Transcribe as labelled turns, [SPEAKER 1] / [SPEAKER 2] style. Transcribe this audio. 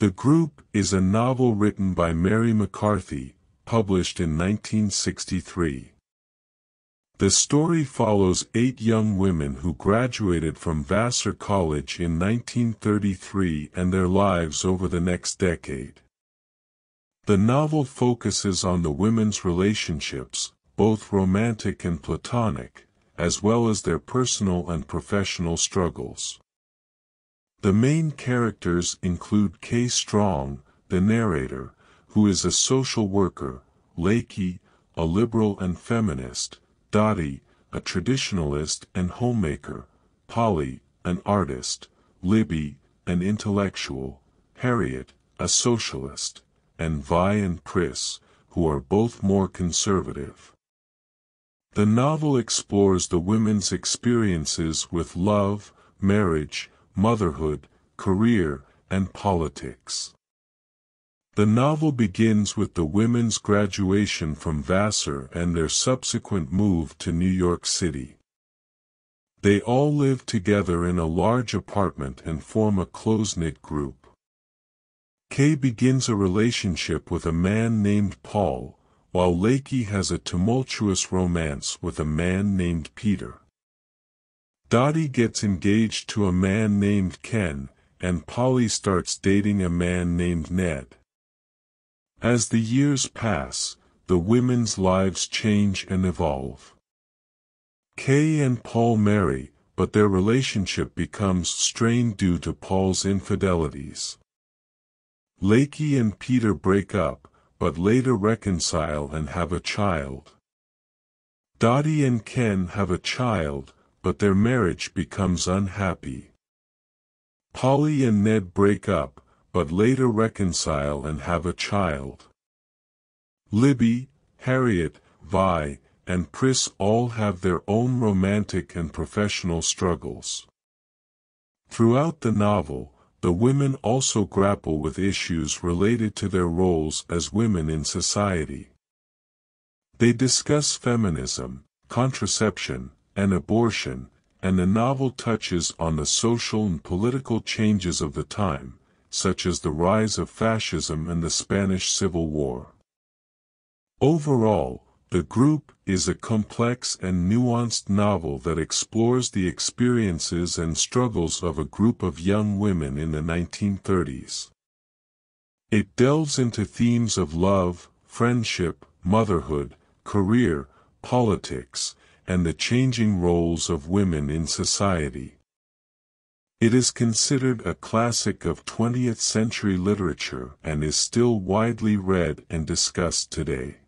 [SPEAKER 1] The Group is a novel written by Mary McCarthy, published in 1963. The story follows eight young women who graduated from Vassar College in 1933 and their lives over the next decade. The novel focuses on the women's relationships, both romantic and platonic, as well as their personal and professional struggles. The main characters include Kay Strong, the narrator, who is a social worker, Lakey, a liberal and feminist, Dottie, a traditionalist and homemaker, Polly, an artist, Libby, an intellectual, Harriot, a socialist, and Vi and Priss, who are both more conservative. The novel explores the women's experiences with love, marriage, motherhood, career, and politics. The novel begins with the women's graduation from Vassar and their subsequent move to New York City. They all live together in a large apartment and form a close-knit group. Kay begins a relationship with a man named Paul, while Lakey has a tumultuous romance with a man named Peter. Dottie gets engaged to a man named Ken, and Polly starts dating a man named Ned. As the years pass, the women's lives change and evolve. Kay and Paul marry, but their relationship becomes strained due to Paul's infidelities. Lakey and Peter break up, but later reconcile and have a child. Dottie and Ken have a child, but their marriage becomes unhappy. Polly and Ned break up, but later reconcile and have a child. Libby, Harriot, Vi, and Priss all have their own romantic and professional struggles. Throughout the novel, the women also grapple with issues related to their roles as women in society. They discuss feminism, contraception, and abortion, and the novel touches on the social and political changes of the time, such as the rise of fascism and the Spanish Civil War. Overall, the group is a complex and nuanced novel that explores the experiences and struggles of a group of young women in the 1930s. It delves into themes of love, friendship, motherhood, career, politics, and the changing roles of women in society. It is considered a classic of 20th century literature and is still widely read and discussed today.